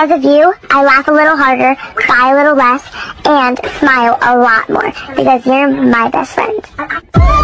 Because of you, I laugh a little harder, cry a little less, and smile a lot more because you're my best friend.